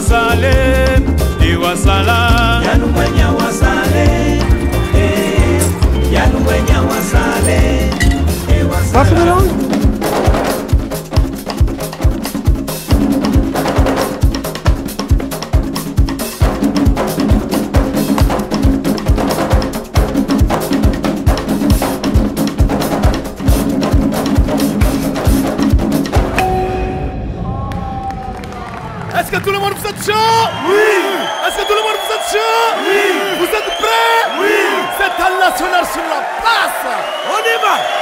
azale Est-ce que tout le monde vous êtes chaud Oui. Est-ce que tout le monde vous êtes chaud Oui. Vous êtes prêts Oui. C'est un national sur la place On y va